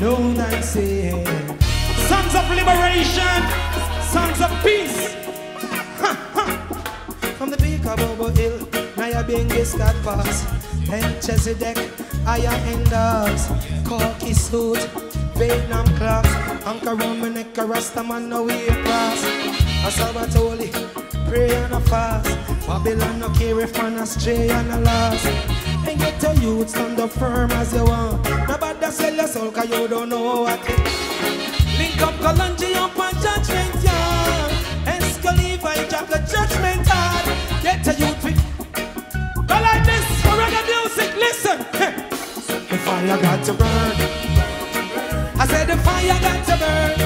thy sin. Songs of liberation, songs of peace. Ha, ha. From the peak of Bobo Hill, Naya Bingis that pass. And Chesedek, Aya dogs, Corky suit, Vietnam clocks, Anchor round my neck, a Rasta man no way across. A Sabbatoli, pray and a fast. Babylon no care if man a stray and a lost. And get your youth stand up firm as you want. Nobody sell your soul cause you don't know what Link up Kalonji up on judgment yard. Exco Levi, drop the judgment hard. Get your youth fit. Go like this for reggae music, listen. The fire got to burn. I said the fire got to burn.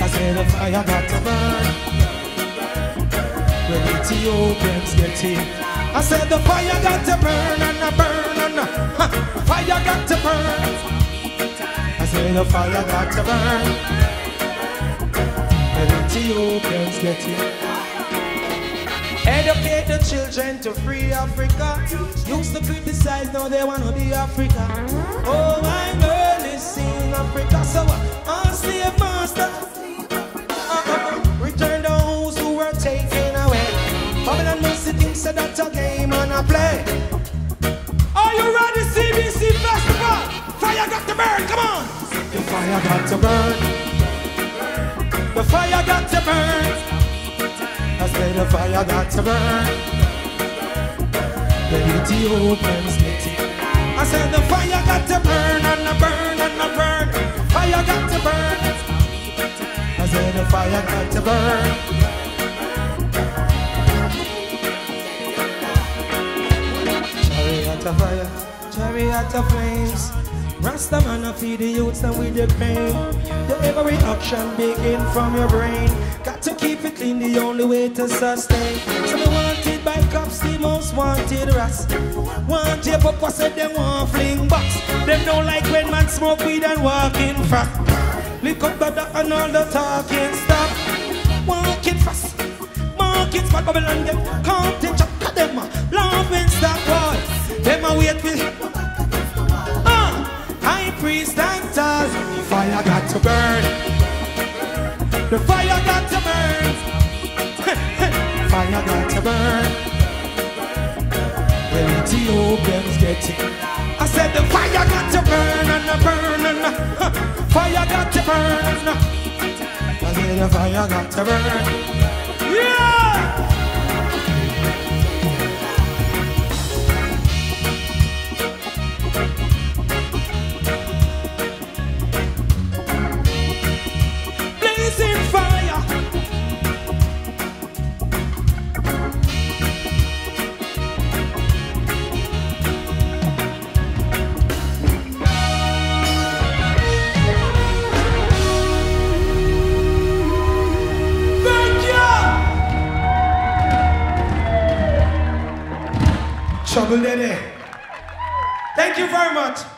I said the fire got to burn. When Ethiopians get in. I said the fire got to burn and a burn and a fire got to burn. I said the fire got to burn. When Ethiopians get in. Educate the children to free Africa. Used to criticize, now they wanna be Africa. Oh, said that's a game and a play. Are you ready, CBC Festival? Fire got to burn, come on! The fire got to burn. The fire got to burn. I said the fire got to burn. The Ethiopians get it. I said the fire got to burn and a burn and a burn. Fire got to burn. I said the fire got to burn. Of fire, chariot of flames. Rasta man, I feed the youths and with the pain. The every action begin from your brain. Got to keep it clean, the only way to sustain. So the wanted by cops, the most wanted rats. Wanted papa said they want fling box. Them don't like when man smoke weed and walk in fast. Lick up brother and all the talking stop. Walking fast, market spot Babylon them counting chop Them a uh, high priest and stars. Fire got to burn. The fire got to burn. fire got to burn. When Ethiopians get it. I said the fire got to burn and a burn and a, fire got to burn. I said the fire got to burn. Yeah! Trouble Daddy. Thank you very much.